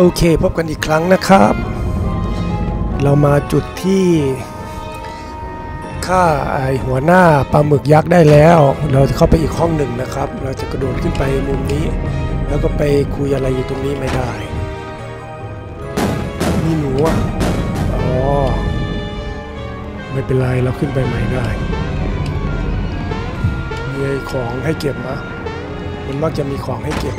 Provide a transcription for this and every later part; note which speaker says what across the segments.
Speaker 1: โอเคพบกันอีกครั้งนะครับ เรามาจุดที่ฆ่าไอหัวหน้าปลาหมึกยักษ์ได้แล้ว เราจะเข้าไปอีกห้องหนึ่งนะครับ เราจะกระโดดขึ้นไปมุมนี้ แล้วก็ไปคุยอะไรอยู่ตรงนี้ไม่ได้มีหนูอะอ๋อไม่เป็นไรเราขึ้นไปใหม่ได้มีของให้เก็บมะมันมักจะมีของให้เก็บ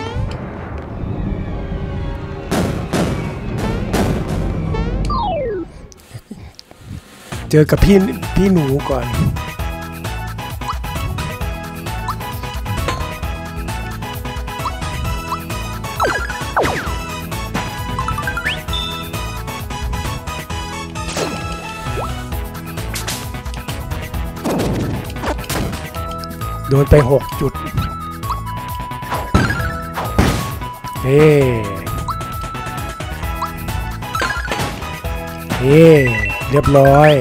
Speaker 1: เจอกับพี่พี่หนูก่อน โดนไปหกจุด เฮ้เฮ้เรียบร้อย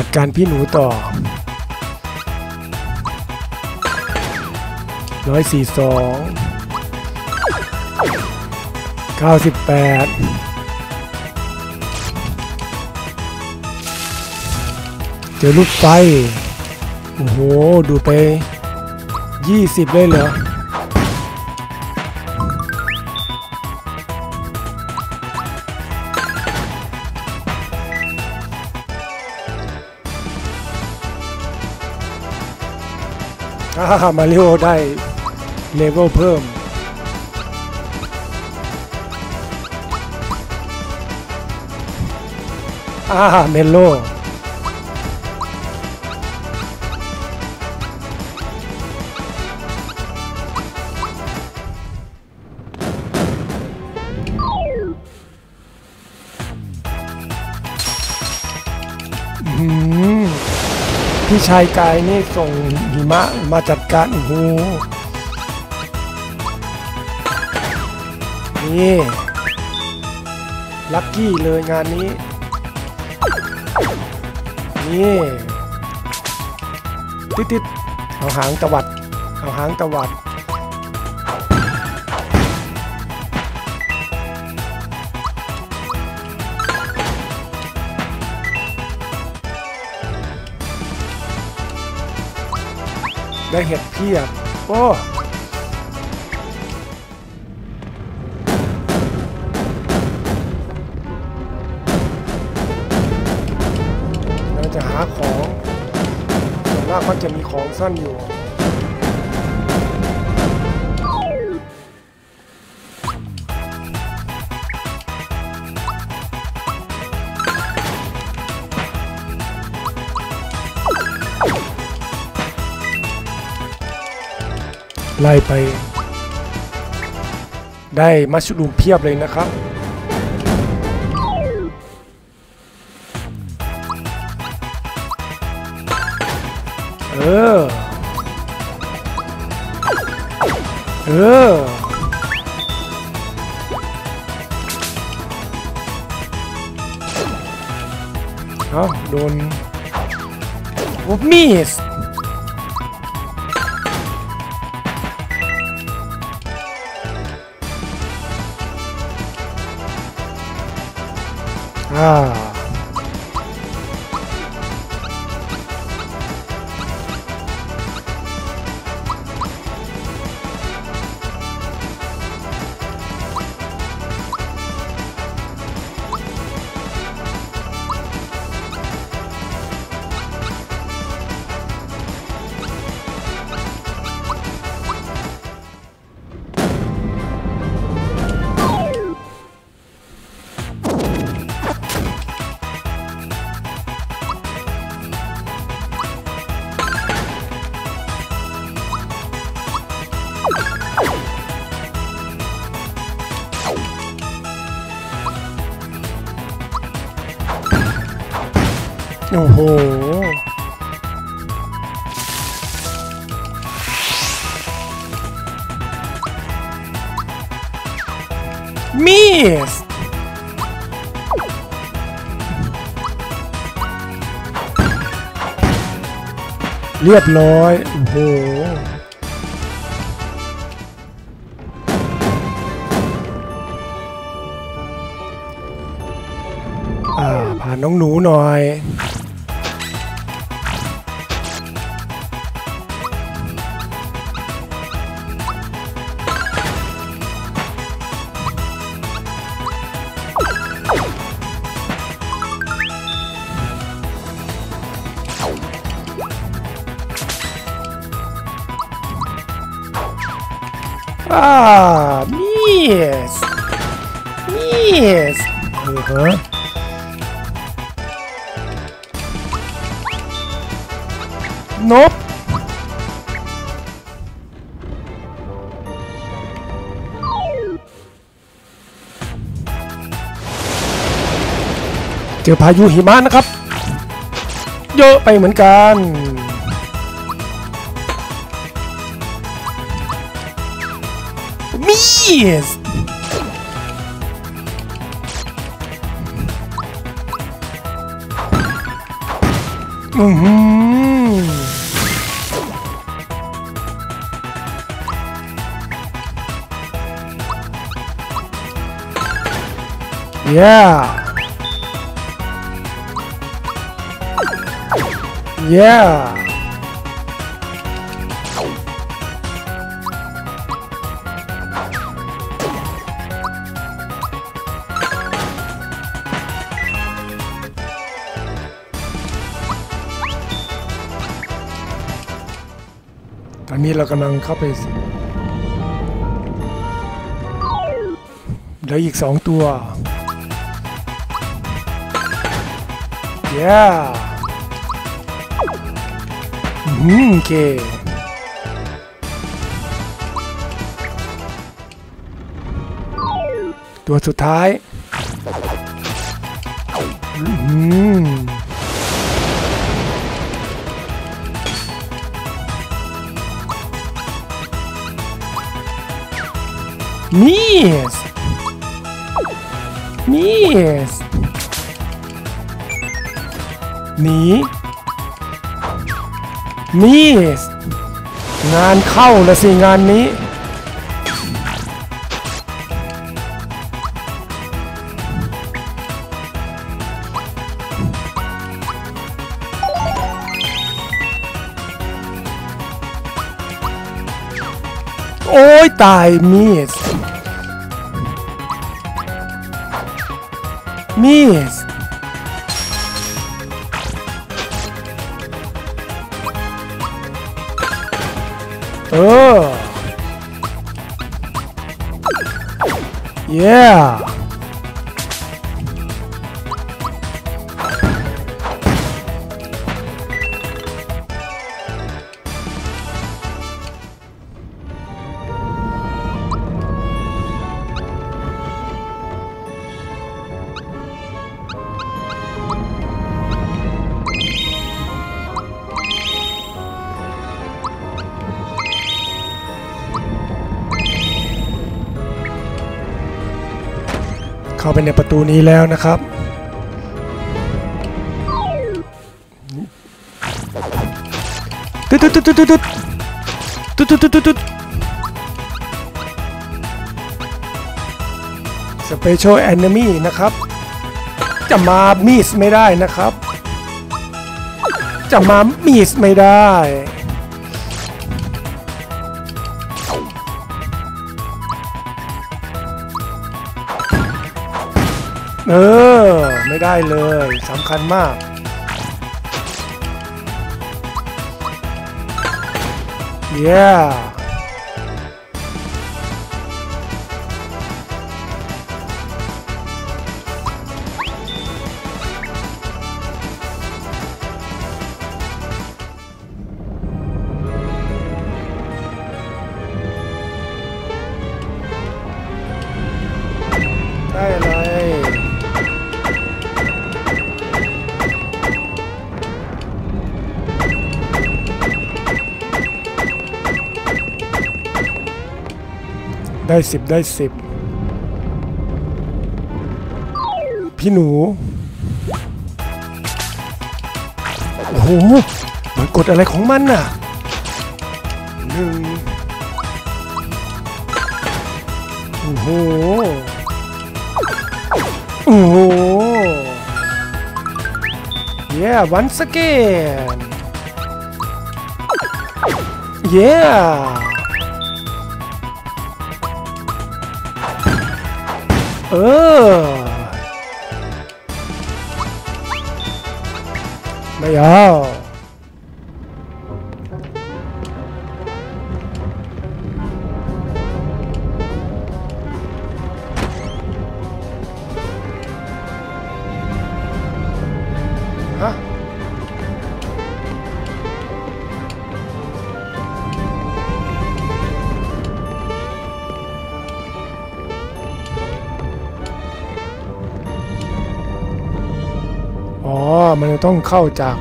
Speaker 1: จัดการพี่หนูต่อร้อยสี่สองเก้าสิบแปดเจอลูกไฟ โอ้โห ดูไปยี่สิบเลยเหรอ มาริโอได้เลเวลเพิ่ม อ่า เมลโล พี่ชายกายนี่ส่งหิมะมาจัดการโอ้โหนี่ลัคกี้เลยงานนี้ นี่ติดติดเอาหางตวัด เอาหางตวัด ได้เห็ดเพียบ โอ้เราจะหาของส่วนมากมันจะมีของสั้นอยู่ ไล่ไป ได้มัชรูมเพียบเลยนะครับ เออ เออ เอาโดนโอ้มีส อ่ เรียบร้อย โอ้โห อ่า ผ่านน้องหนูหน่อย จอพายุหิมะนะครับ เยอะไปเหมือนกัน มีสอือหือ Yeah. ตอนนี้เรากำลังเข้าไปเหลืออีกสองตัว yeah โอเคตัวสุดท้ายอืม Mies. Mies. หนี Mies งานเข้าละสิงานนี้ โอ้ยตายมีสมีส Oh! Yeah! นี้แล้วนะครับตึ๊ดตึ๊ดตึ๊ดตึ๊ดตึ๊ดตึ๊ดตึ๊ดตึ๊ดตึ๊ดตึ๊ด special enemy นะครับ จะมา miss ไม่ได้นะครับ จะมา miss ไม่ได้ ไม่ได้เลยสำคัญมาก yeah สิบได้สิบพี่หนู โอ้โห มันกดอะไรของมันน่ะหนึ่งโอ้โห โอ้โห yeah once again yeah เออไม่เอา ต้องเข้าจาก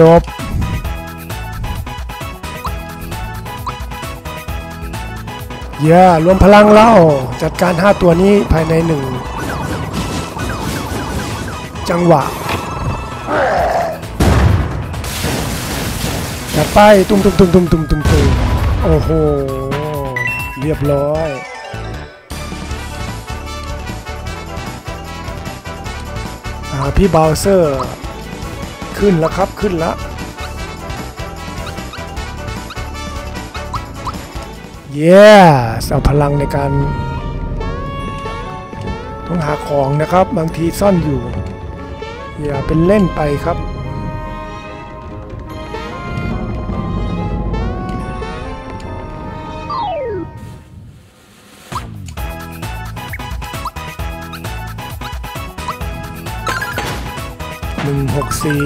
Speaker 1: ลบเย่ารวมพลังเล่าจัดการ 5 ตัวนี้ภายในหนึ่งจังหวะจัดไปตุ้มตุ้มตุ้มตุ้มตุ้มตุ้มตุ้มโอ้โห เรียบร้อย พี่บาวเซอร์ ขึ้นแล้วครับขึ้นแล้วเย้เอาพลังในการ ต้องหาของนะครับ บางทีซ่อนอยู่ อย่าเป็นเล่นไปครับ หนึ่งหกสี่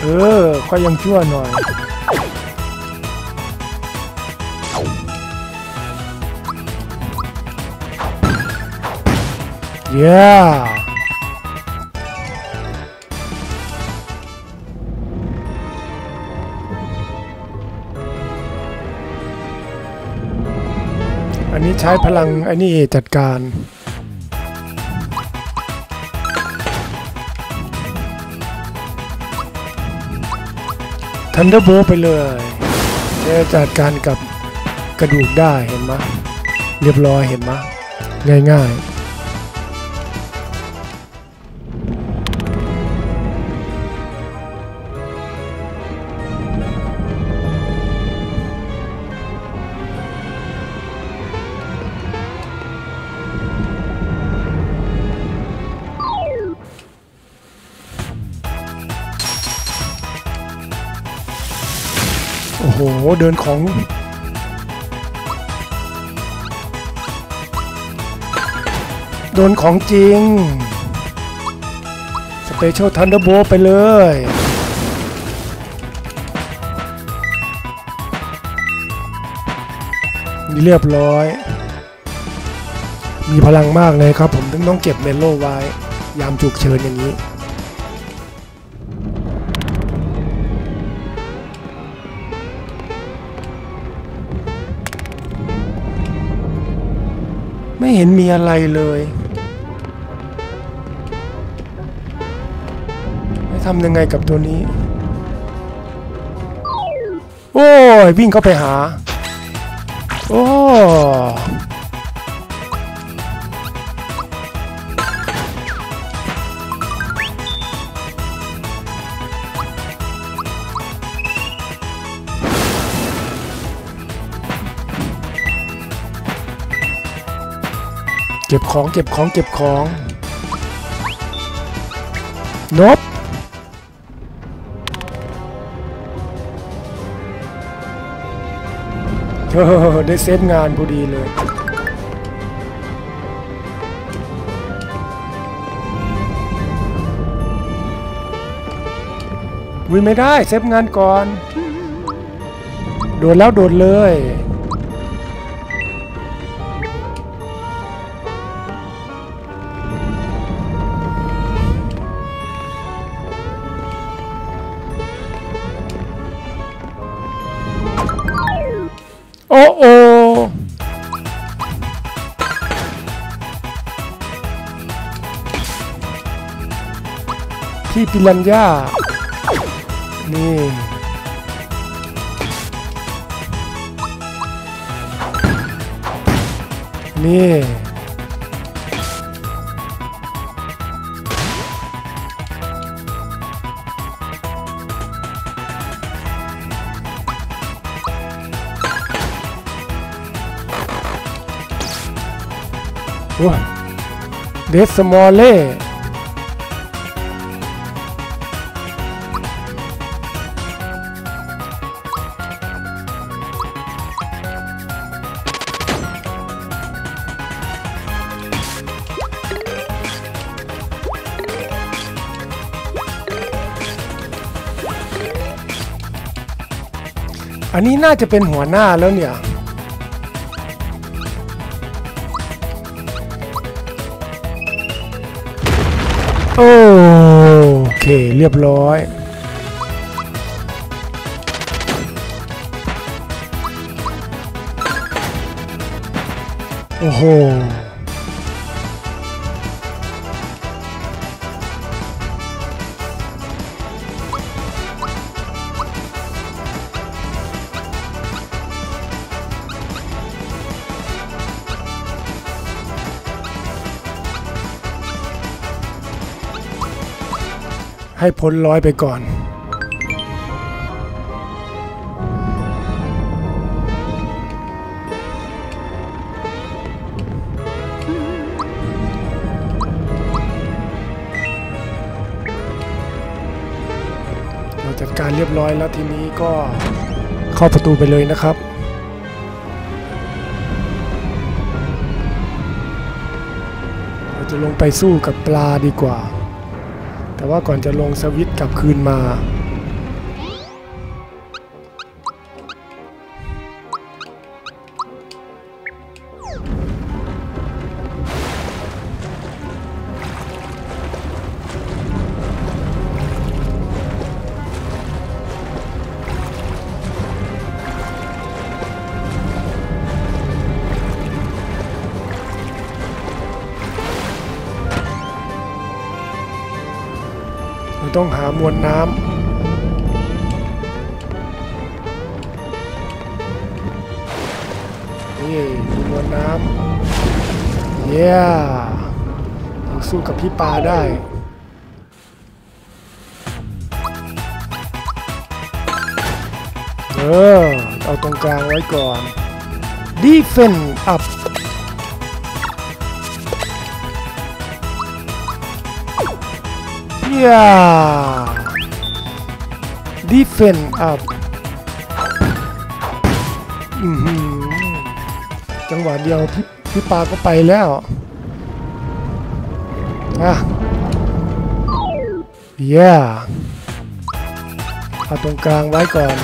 Speaker 1: เออ ก็ยังชั่วหน่อย เย้อันนี้ใช้พลังไอ้นี่จัดการ ทันเดอร์โบไปเลยจะจัดการกับกระดูกได้เห็นไหมเรียบร้อยเห็นไหมง่ายๆ เดินของโดนของจริง special Thunderbolt ไปเลย นี่เรียบร้อย มีพลังมากเลยครับผมถึงต้องเก็บ Mallow ไว้ ยามฉุกเฉินอย่างนี้ ไม่เห็นมีอะไรเลยให้ทำยังไงกับตัวนี้ โอ้ยวิ่งเข้าไปหา โอ้ เก็บของเก็บของเก็บของนบเออได้เซฟงานพอดีเลย วิ่งไม่ได้ เซฟงานก่อน โดดแล้วโดดเลย อ้โอพี่ปิลันย่า นี่ นี่ โอ้เดสมอลเล่อันนี้น่าจะเป็นหัวหน้าแล้วเนี่ย เคเรียบร้อย โอ้โห ให้พ้นร้อยไปก่อนเราจัดการเรียบร้อยแล้วทีนี้ก็เข้าประตูไปเลยนะครับ เราจะลงไปสู้กับปลาดีกว่า แต่ว่าก่อนจะลงสวิตกลับคืนมา ต้องหามวลน้ำนี่มีมวลน้ำเย้ยังสู้กับพี่ปลาได้เออเอาตรงกลางไว้ก่อน Defend up Yeah. Defend up อือหือจังหวะเดียวพี่พี่ปาก็ไปแล้วอะเย้เอาตรงกลางไว้ก่อน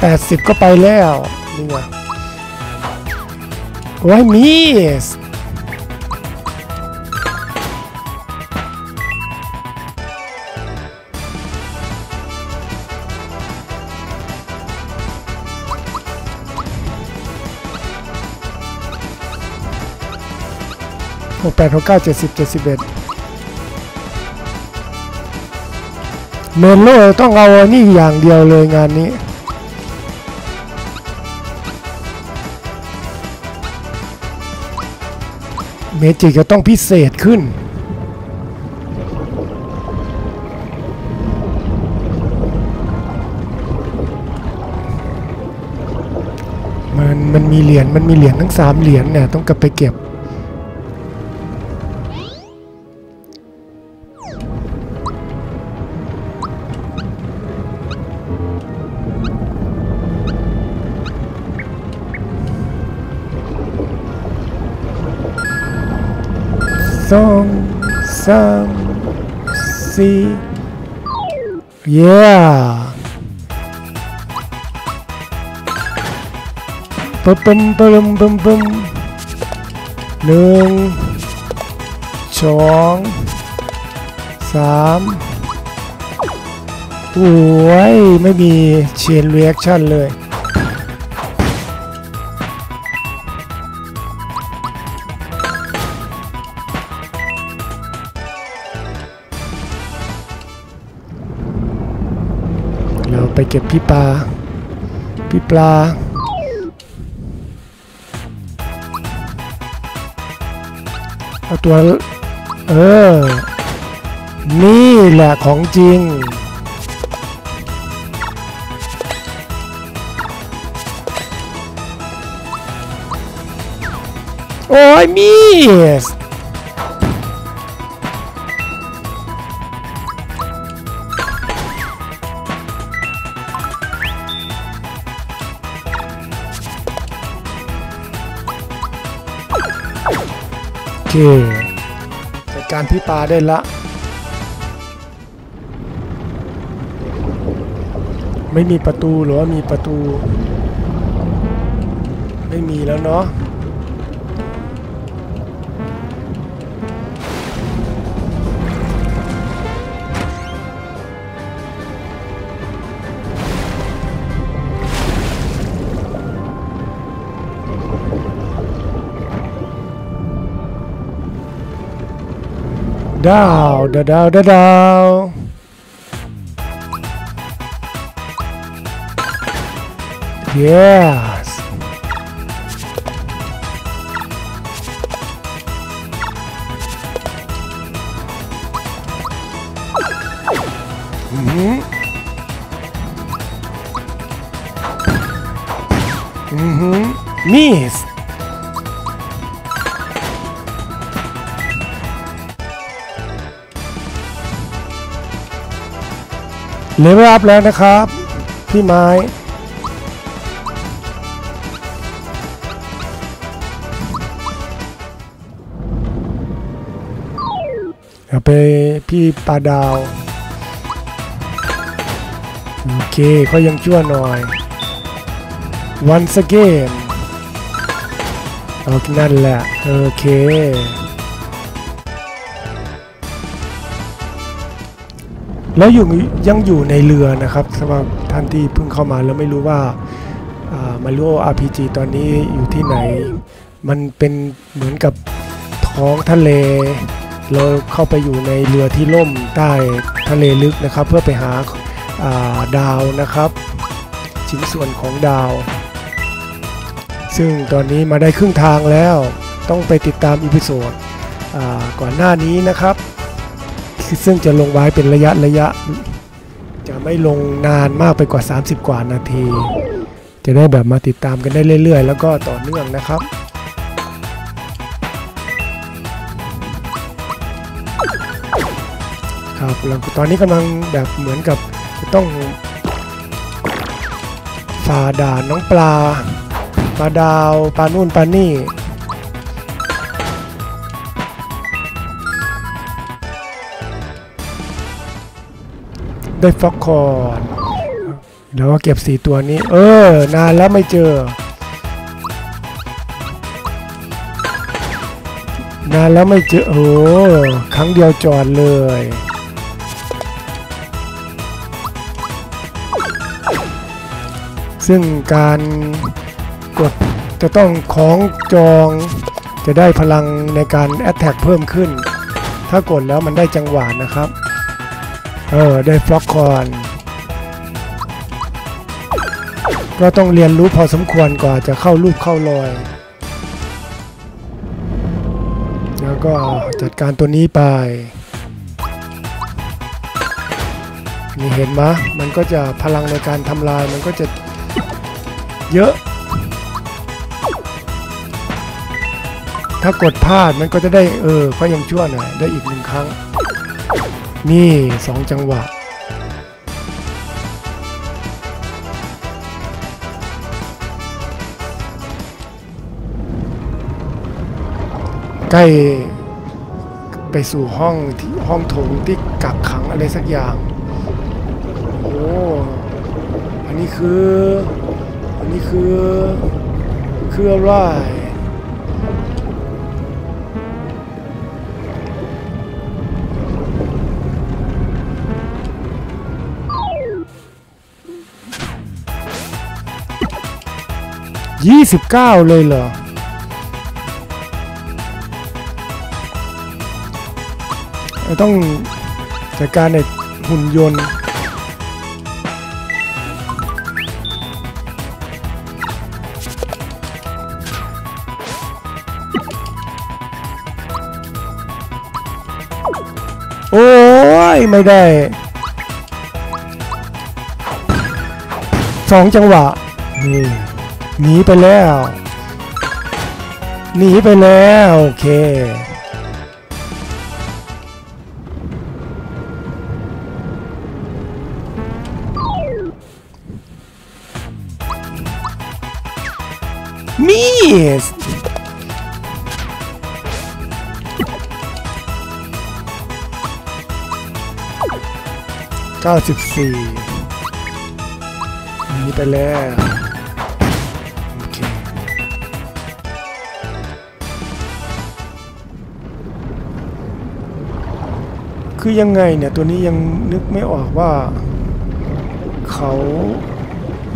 Speaker 1: แปดสิบก็ไปแล้ว นี่ไงโอ้ยมิสหกแปดหกเก้าเจ็ดสิบเจ็ดสิบเอ็ดเมนโลต้องเอาอันนี่อย่างเดียวเลยงานนี้ เมจิกจะต้องพิเศษขึ้น มันมันมีเหรียญมันมีเหรียญทั้งสามเหรียญเนี่ยต้องกลับไปเก็บ สี่เย้ปึ้มปึ้มปึ้มปึ้มปึ้มหนึ่งสองสามโอ้ยไม่มี chain reaction เลย ไปเก็บพี่ปลา พี่ปลา เอาตัว เออ นี่แหละของจริง โอ้ยมีส จัดการพี่ปลาได้ละ ไม่มีประตูหรือว่ามีประตู ไม่มีแล้วเนาะ ดาวดาว เลเวลอัพแล้วนะครับพี่ไม้เดี๋ยวไปพี่ปลาดาว โอเคเขายังชั่วหน่อย once again โอเคนั่นแหละ โอเค แล้วอยู่ยังอยู่ในเรือนะครับสำหรับท่านที่เพิ่งเข้ามาแล้วไม่รู้ว่ามาริโอ RPG ตอนนี้อยู่ที่ไหน มันเป็นเหมือนกับท้องทะเล เราเข้าไปอยู่ในเรือที่ล่มใต้ทะเลลึกนะครับ เพื่อไปหาดาวนะครับ ชิ้นส่วนของดาว ซึ่งตอนนี้มาได้ครึ่งทางแล้วต้องไปติดตาม episodeก่อนหน้านี้นะครับ ซึ่งจะลงไว้เป็นระยะระยะ จะไม่ลงนานมากไปกว่า 30 กว่านาที จะได้แบบมาติดตามกันได้เรื่อย ๆ แล้วก็ต่อเนื่องนะครับครับแล้วตอนนี้กำลังแบบเหมือนกับจะต้องฝ่าด่านน้องปลาปลาดาวปลานู่นปลานี่ ได้ฟ็อกคอนแล้วก็เก็บสี่ตัวนี้ เออ นานแล้วไม่เจอ นานแล้วไม่เจอ โอ้ครั้งเดียวจอดเลยซึ่งการกดจะต้องคล้องจองจะได้พลังในการแอตแทกเพิ่มขึ้น ถ้ากดแล้วมันได้จังหวะนะครับ เออได้ฟล็อกคอนก็ต้องเรียนรู้พอสมควรกว่าจะเข้ารูปเข้ารอย แล้วก็จัดการตัวนี้ไป นี่เห็นไหมมันก็จะพลังในการทำลายมันก็จะเยอะ ถ้ากดพลาดมันก็จะได้เออก็ยังชั่วหน่อยได้อีกหนึ่งครั้ง นี่สองจังหวะ ใกล้ไปสู่ห้องที่ห้องโถงที่กักขังอะไรสักอย่าง โอ้ อันนี้คือ อันนี้คือ คืออะไร 29 เลยเหรอต้องจัดการในหุ่นยนต์โอ้ย ไม่ได้สองจังหวะนี่ หนีไปแล้ว หนีไปแล้ว โอเค มีสเก้าสิบสี่หนีไปแล้ว คือยังไงเนี่ยตัวนี้ยังนึกไม่ออกว่าเขา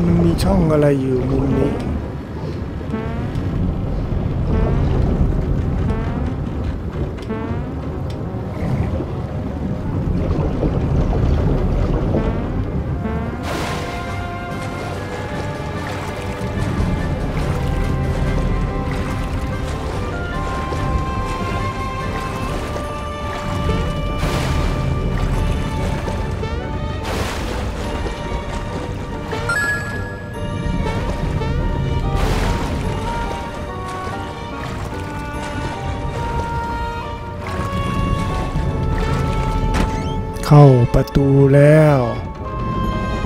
Speaker 1: มันมีช่องอะไรอยู่มุมนี้ ประตูแล้ว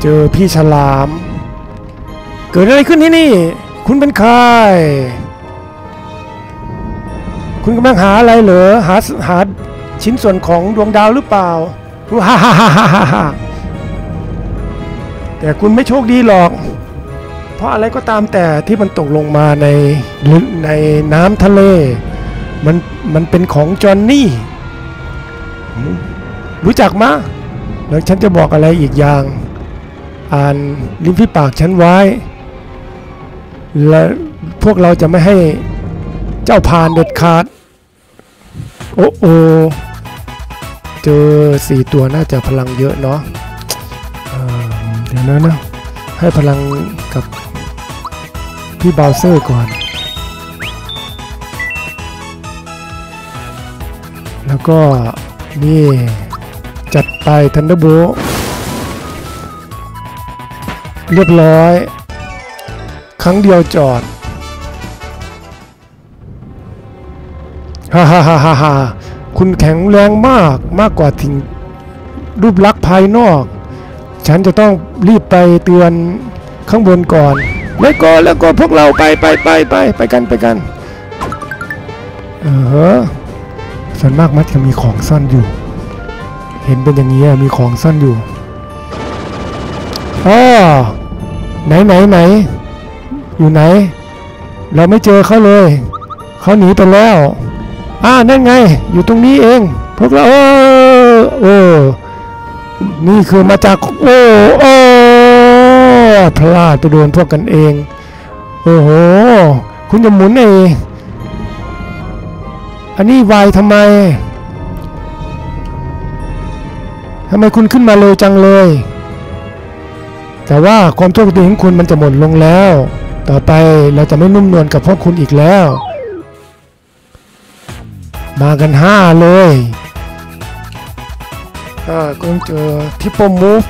Speaker 1: เจอพี่ฉลาม เกิดอะไรขึ้นที่นี่ คุณเป็นใคร คุณกำลังหาอะไรเหรอ หาหาชิ้นส่วนของดวงดาวหรือเปล่าฮ่าฮ่าฮ่าฮ่าฮ่าแต่คุณไม่โชคดีหรอก เพราะอะไรก็ตามแต่ที่มันตกลงมาในในน้ำทะเล มันมันเป็นของจอห์นนี่ รู้จักมะ แล้วฉันจะบอกอะไรอีกอย่าง อ่านลิ้นพี่ปากฉันไว้ และพวกเราจะไม่ให้เจ้าผ่านเด็ดขาด โอ้โอเจอสี่ตัวน่าจะพลังเยอะเนาะเอ่อเดี๋ยวนะนะให้พลังกับพี่ Bowser ก่อน แล้วก็นี่ จัดไป Thunderbolt เรียบร้อย ครั้งเดียวจอดฮ่าฮ่าฮ่าฮ่าฮ่าคุณแข็งแรงมากมากกว่าทิ้งรูปลักษณ์ภายนอก ฉันจะต้องรีบไปเตือนข้างบนก่อนแล้วก็แล้วก็พวกเราไปไปไปไปไปกันไปกัน เออส่วนมากมักจะมีของซ่อนอยู่ เห็นเป็นอย่างนี้มีของซ่อนอยู่อ๋อไหนไหนไหน อยู่ไหน เราไม่เจอเขาเลย เขาหนีไปแล้ว อ่านั่นไง อยู่ตรงนี้เอง พวกเราเออโอ้นี่คือมาจาก โอ้โอ้พลาดไปโดนพวกกันเอง โอ้โห คุณจะหมุนไอ้อันนี้วายทำไม ทำไมคุณขึ้นมาเร็วจังเลย แต่ว่าความโชคดีของคุณมันจะหมดลงแล้ว ต่อไปเราจะไม่นุ่มนวลกับพวกคุณอีกแล้ว มากันห้าเลยอ่าก็ต้องเจอทิปโปมูฟ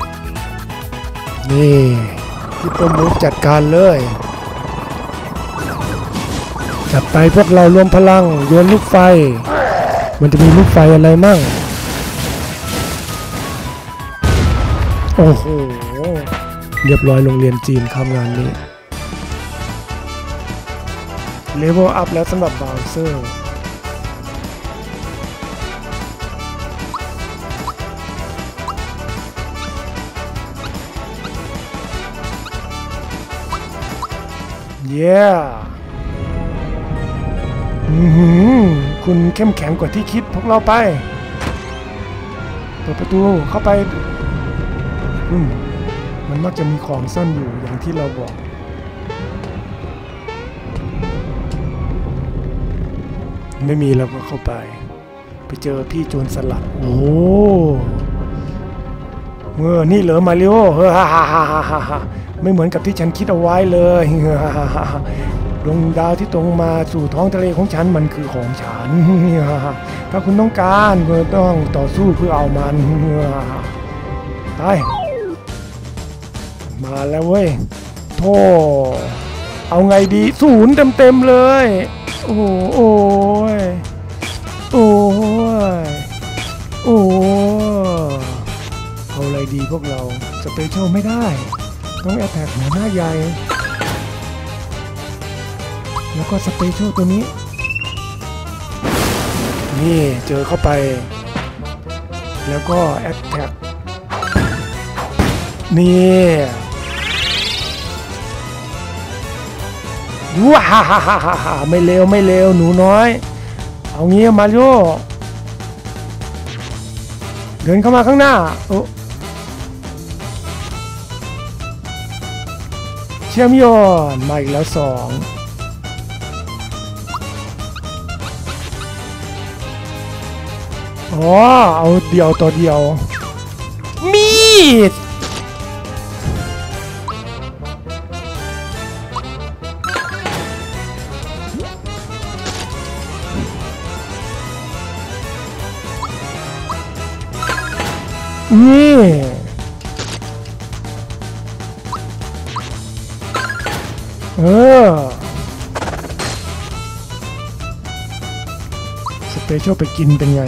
Speaker 1: นี่ทิปโปมูฟจัดการเลยจัดไปพวกเรารวมพลังโยนลูกไฟ มันจะมีลูกไฟอะไรมั่ง โอ้โห เรียบร้อยโรงเรียนจีนทำงานนี้ เลเวลอัพแล้วสำหรับบาวเซอร์ เย้คุณเข้มแข็งกว่าที่คิดพวกเราไป เปิดประตูเข้าไป มมันมักจะมีของซ่อนอยู่อย่างที่เราบอก ไม่มีเราก็เข้าไป ไปเจอพี่โจรสลัด โอ้เมื่อนี่เหรอมาริโอเฮ้อฮ่าฮ่าฮ่าฮ่าฮ่าไม่เหมือนกับที่ฉันคิดเอาไว้เลยเฮ้อฮ่าฮ่าฮ่าดวงดาวที่ตรงมาสู่ท้องทะเลของฉันมันคือของฉัน ถ้าคุณต้องการคุณต้องต่อสู้เพื่อเอามันไป มาแล้วเว้ยโธ่เอาไงดีศูนย์เต็มๆเลย โอ้โอ้ยโอ้ยโอ้เอาอะไรดีพวกเรา special ไม่ได้ ต้อง attack หัวหน้าใหญ่ แล้วก็ special ตัวนี้ นี่เจอเข้าไป แล้วก็ attackนี่ ว้าฮ่าฮ่าฮ่าฮ่าฮ่าไม่เร็วไม่เร็วหนูน้อย เอางี้มาริโอเดินเข้ามาข้างหน้าโอ้เชื่อมโยนมาอีกแล้วสองอ๋อเอาเดียวต่อเดียว มีด นี่เออสเปเชียลไปกินเป็นไง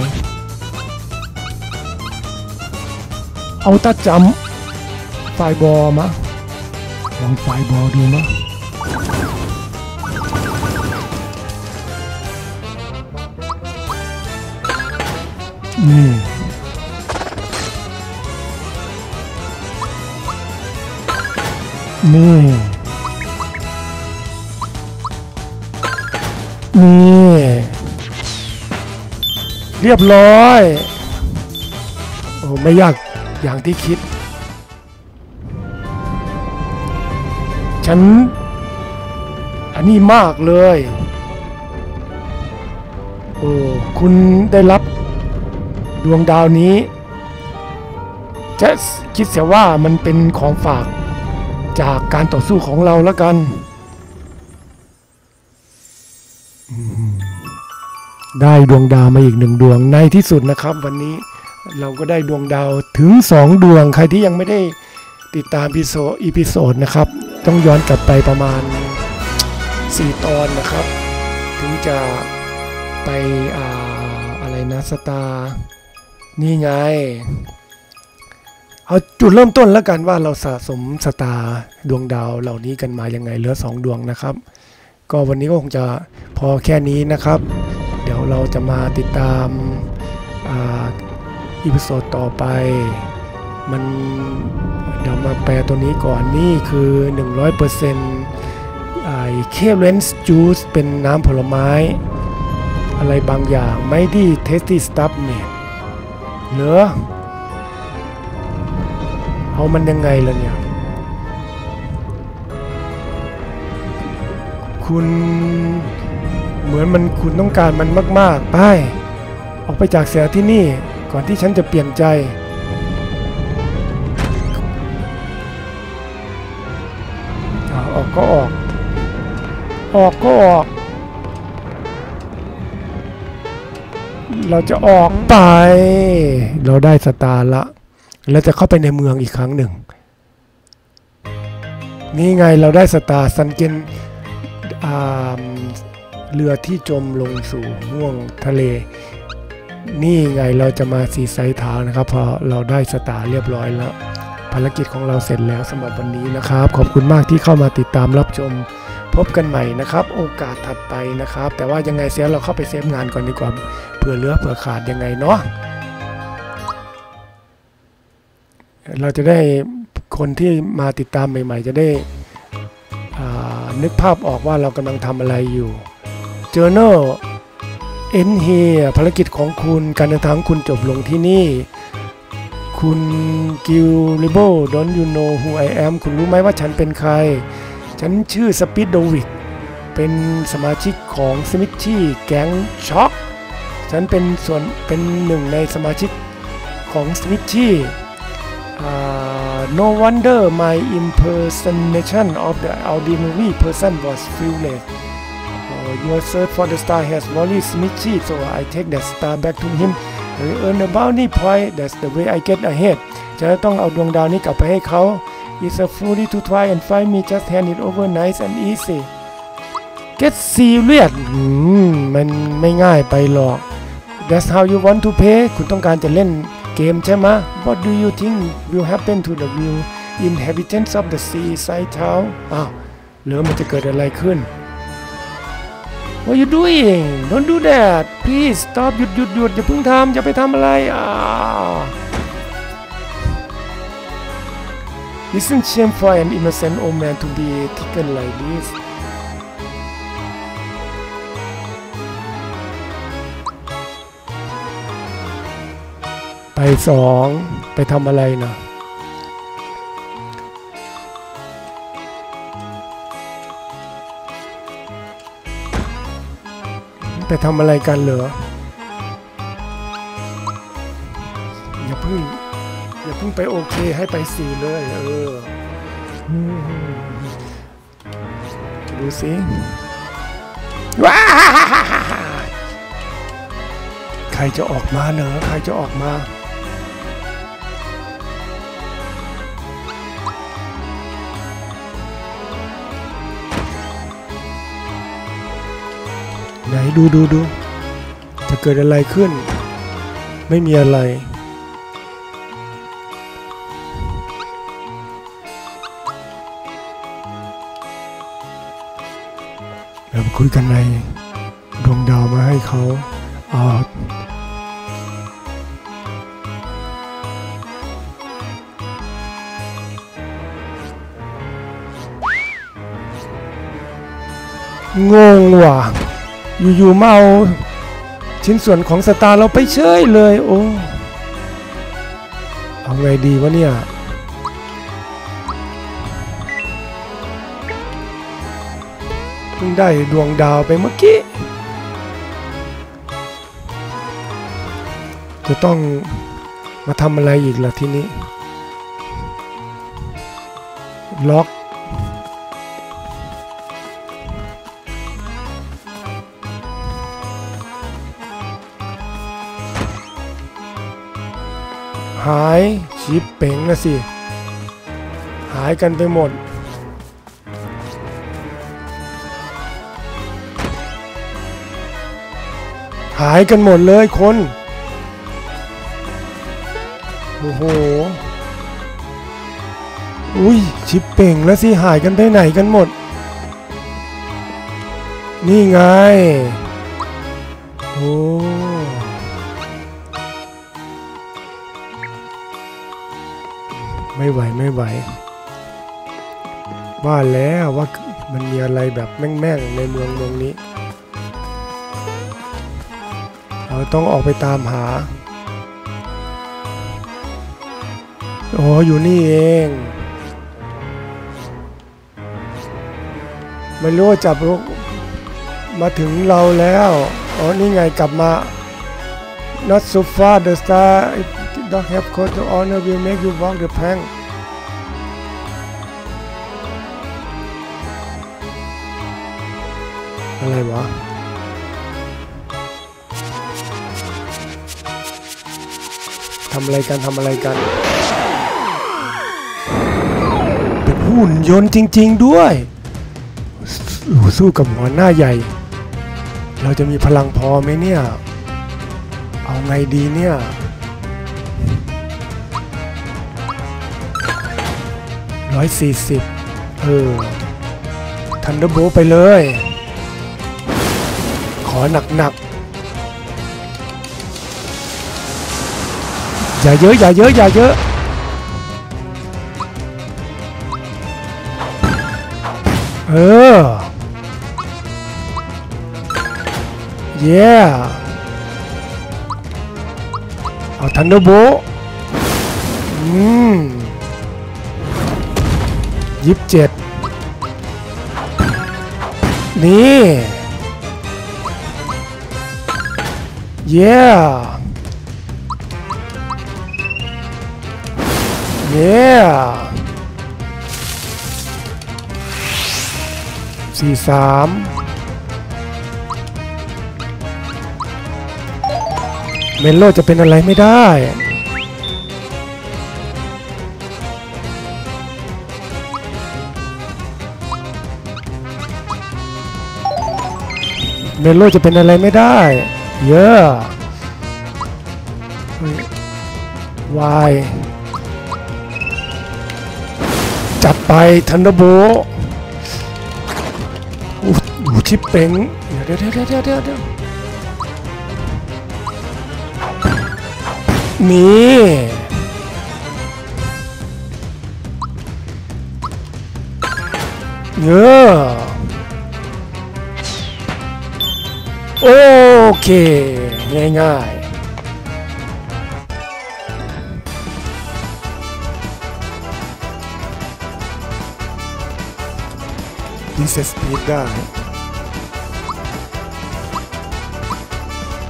Speaker 1: เอาตาจำไฟบอมะลองไฟบอดูมะนี่ นี่ นี่ เรียบร้อย โอ้ไม่ยากอย่างที่คิด ฉัน อันนี้มากเลย โอ้ คุณได้รับดวงดาวนี้จะคิดเสียว่ามันเป็นของฝาก จากการต่อสู้ของเราแล้วกัน ได้ดวงดาวมาอีกหนึ่งดวงในที่สุดนะครับ วันนี้เราก็ได้ดวงดาวถึงสองดวงใครที่ยังไม่ได้ติดตามอีโซ episode นะครับ ต้องย้อนกลับไปประมาณ 4 ตอนนะครับ ถึงจะไปอ่าอะไรนะ star นี่ไง เอาจุดเริ่มต้นแล้วกันว่าเราสะสม star ดวงดาวเหล่านี้กันมายังไงเหลือ 2 ดวงนะครับ ก็วันนี้ก็คงจะพอแค่นี้นะครับ เดี๋ยวเราจะมาติดตาม episode ต่อไป มันเดี๋ยวมาแปลตัวนี้ก่อนนี่คือ 100%ไอเคเลนส์ juice เป็นน้ำผลไม้ อะไรบางอย่างไม่ที่ tasty stuff madeเหรอ เอามันยังไงล่ะเนี่ย คุณเหมือนมันคุณต้องการมันมาก ๆ ไป ออกไปจากเสียที่นี่ก่อนที่ฉันจะเปลี่ยนใจเอาออกก็ออก ออกก็ออก เราจะออกไป เราได้สตาร์ละ แล้วจะเข้าไปในเมืองอีกครั้งหนึ่ง นี่ไงเราได้สตาร์ซันเกนเรือที่จมลงสู่ห่วงทะเล นี่ไงเราจะมาสีไซเท้านะครับพอเราได้สตาร์เรียบร้อยแล้ว ภารกิจของเราเสร็จแล้วสำหรับวันนี้นะครับ ขอบคุณมากที่เข้ามาติดตามรับชมพบกันใหม่นะครับ โอกาสถัดไปนะครับ แต่ว่ายังไงเสียเราเข้าไปเซฟงานก่อนดีกว่าเผื่อเลือเผื่อขาดยังไงเนาะ เราจะได้คนที่มาติดตามใหม่ ๆ จะได้นึกภาพออกว่าเรากำลังทำอะไรอยู่ Journal End here ภารกิจของคุณการเดินทางคุณจบลงที่นี่ คุณกิลลิโบ Don't you know who I am คุณรู้ไหมว่าฉันเป็นใคร ฉันชื่อสปิดโดวิกเป็นสมาชิกของสมิธชี่แก๊งช็อกฉันเป็นส่วนเป็นหนึ่งในสมาชิกของสมิธชี่ Uh, no wonder my impersonation of the ordinary person was flawless Oh, your search for the star has very smitchy, so I take that star back to him. I earn a bounty point. That's the way I get ahead. จะต้องเอาดวงดาวนี้กลับไปให้เขา It's a fool to try and find me. Just hand it over nice and easy. Get serious อืมมันไม่ง่ายไปหรอก That's how you want to pay คุณต้องการจะเล่น เกมใช่ไหม What do you think will happen to the real inhabitants of the seaside town อ้าวหรือมันจะเกิดอะไรขึ้น What you doing Don't do that Please stop หยุดหยุดหยุดอย่าเพิ่งทำอย่าไปทำอะไรอ่า Isn't shame for an innocent old man to be taken like this ไปสองไปทำอะไรนะไปทำอะไรกันเหรออย่าเพึ่งอย่าเพึ่งไปโอเคให้ไปสี่เลยเออดูสิว้าใครจะออกมาเหรอใครจะออกมา ไหนดูดูดูจะเกิดอะไรขึ้น ไม่มีอะไร เราคุยกันในดวงดาวมาให้เขาเอางงว่ะ อยู่ๆมาเอาชิ้นส่วนของสตาร์เราไปเฉยเลย โอ้เอาไงดีวะเนี่ยเพิ่งได้ดวงดาวไปเมื่อกี้ จะต้องมาทำอะไรอีกล่ะทีนี้ ล็อก หายชิปเป๋งนะสิ หายกันไปหมด หายกันหมดเลยคน โอ้โห อุ้ยชิปเป่งแล้วสิหายกันไปไหนกันหมด นี่ไง โอ้ ไม่ไหวไม่ไหว ว่าแล้วว่ามันมีอะไรแบบแม่งๆในเมืองเมืองนี้ เราต้องออกไปตามหาอ๋อยู่นี่เอง ไม่รู้ว่าจับมาถึงเราแล้ว อ๋อ นี่ไงกลับมา not so far the star don't have code to honor will make you walk the plank อะไรวะทำอะไรกันทำอะไรกันเป็นหุ่นยนต์จริง ๆด้วย สู้สู้กับหัวหน้าใหญ่ เราจะมีพลังพอไหมเนี่ย เอาไงดีเนี่ย ร้อยสี่สิบเออ ทันเดอร์โบไปเลย ขอหนักๆ อย่าเยอะ อย่าเยอะ อย่าเยอะ เออ เย้เอาทันเดอร์โบอืม ยี่สิบเจ็ดนี่เย้เย้สี่สามเมนโลจะเป็นอะไรไม่ได้ มนโลจะเป็นอะไรไม่ได้ เยอะวายจัดไปทันดโบอู้หูชิปเป่งเดี๋ยวเดี๋ยวเดี๋ยวเดี๋ยวเดี๋ยวเดี๋ยวนี่เยอะ เค ง่ายๆdecrease speed ได้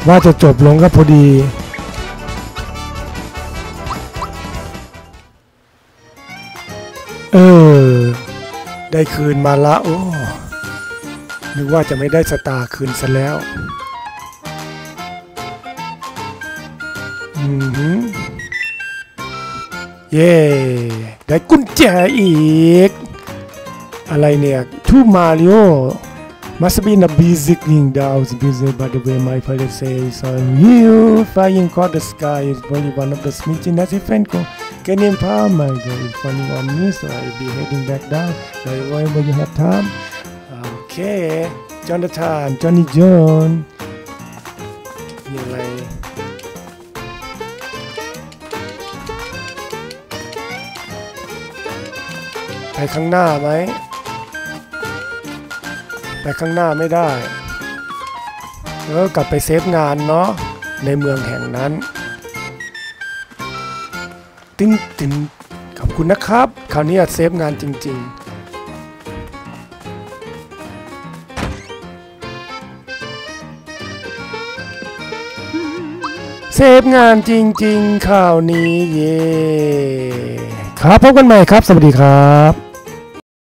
Speaker 1: ว่าจะจบลงก็พอดี เออ ได้คืนมาละ โอ้นึกว่าจะไม่ได้ star คืนซะแล้ว อือหือเย่ ได้กุญแจอีก อะไรเนี่ยทูมาริโอ Must have been a basic thing that I was busy by the way my father says so you flying across the sky is probably one of the smidgen as a friend ko can empower my girl is running on me so I'll be heading back down right away when you have time okay Jonathan Johnny John ไปข้างหน้าไหมไปข้างหน้าไม่ได้เออกลับไป save งานเนาะในเมืองแห่งนั้น ติ้งติ้งขอบคุณนะครับ คราวนี้ save งานจริง ๆ save งานจริง ๆ คราวนี้เย่ครับพบกันใหม่ครับ สวัสดีครับ